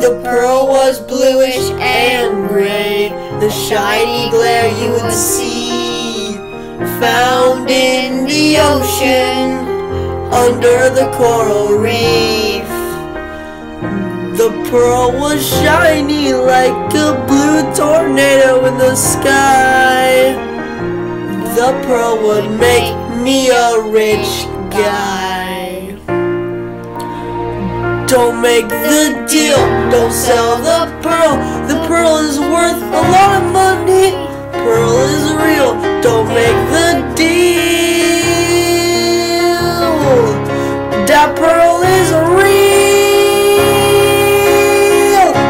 The pearl was bluish and gray, the shiny glare you would see found in the ocean under the coral reef. The pearl was shiny like a blue tornado in the sky. The pearl would make me a rich guy. Don't make the deal, don't sell the pearl. The pearl is worth a lot of money. Pearl is real, don't make the deal. That pearl is real.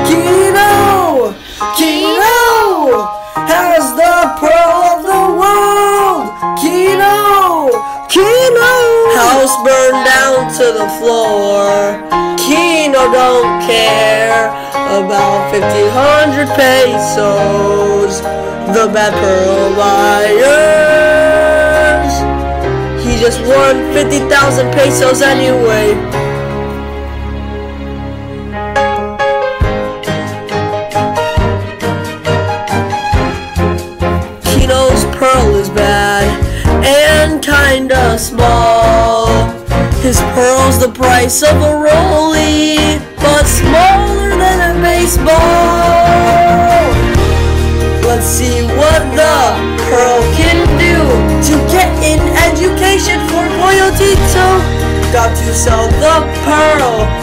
Kino, Kino has the pearl of the world. Kino, Kino. House burned down to the floor. Kino don't care about 1500 pesos. The bad pearl buyers. He just won 50,000 pesos anyway. Kino's pearl is bad and kinda small. His pearl's the price of a rollie, but smaller than a baseball. Let's see what the pearl can do to get an education for Coyotito. Got to sell the pearl.